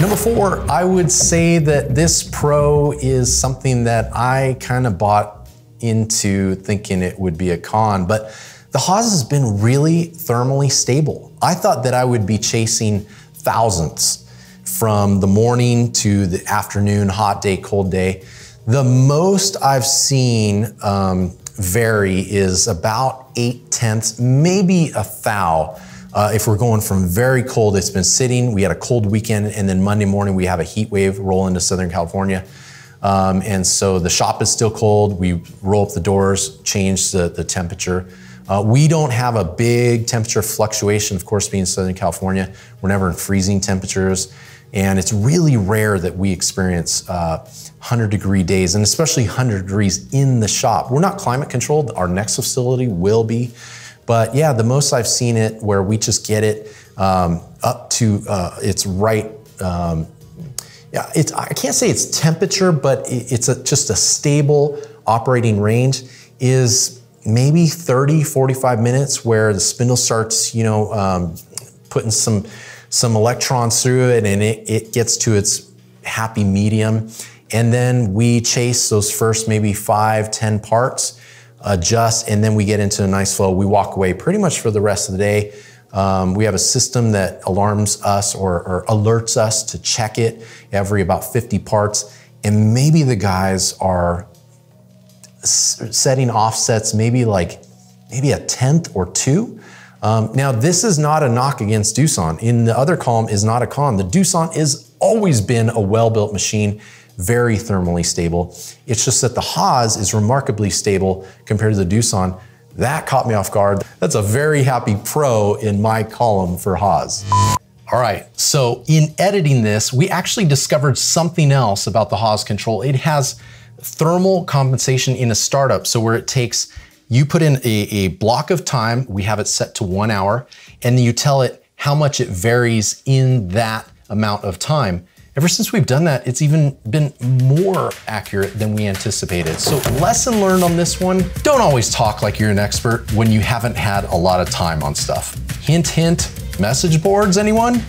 Number four, I would say that this Pro is something that I kind of bought into thinking it would be a con, but the Haas has been really thermally stable. I thought that I would be chasing thousands from the morning to the afternoon, hot day, cold day. The most I've seen um, vary is about eight tenths, maybe a thou. Uh, if we're going from very cold, it's been sitting, we had a cold weekend, and then Monday morning we have a heat wave roll into Southern California. Um, and so the shop is still cold. We roll up the doors, change the, the temperature. Uh, we don't have a big temperature fluctuation, of course, being Southern California. We're never in freezing temperatures. And it's really rare that we experience uh, 100 degree days, and especially 100 degrees in the shop. We're not climate controlled. Our next facility will be. But yeah, the most I've seen it where we just get it um, up to uh, its right. Um, yeah, it's, I can't say it's temperature, but it's a, just a stable operating range is maybe 30, 45 minutes where the spindle starts, you know, um, putting some, some electrons through it and it, it gets to its happy medium. And then we chase those first maybe five, 10 parts, adjust, and then we get into a nice flow. We walk away pretty much for the rest of the day. Um, we have a system that alarms us or, or, alerts us to check it every about 50 parts. And maybe the guys are setting offsets maybe like maybe a tenth or two. Um, now, this is not a knock against Doosan. In the other column is not a con. The Doosan has always been a well-built machine, very thermally stable. It's just that the Haas is remarkably stable compared to the Doosan. That caught me off guard. That's a very happy pro in my column for Haas. All right, so in editing this, we actually discovered something else about the Haas control. It has thermal compensation in a startup. So where it takes, you put in a, a block of time, we have it set to one hour, and you tell it how much it varies in that amount of time. Ever since we've done that, it's even been more accurate than we anticipated. So lesson learned on this one, don't always talk like you're an expert when you haven't had a lot of time on stuff. Hint, hint, message boards, anyone?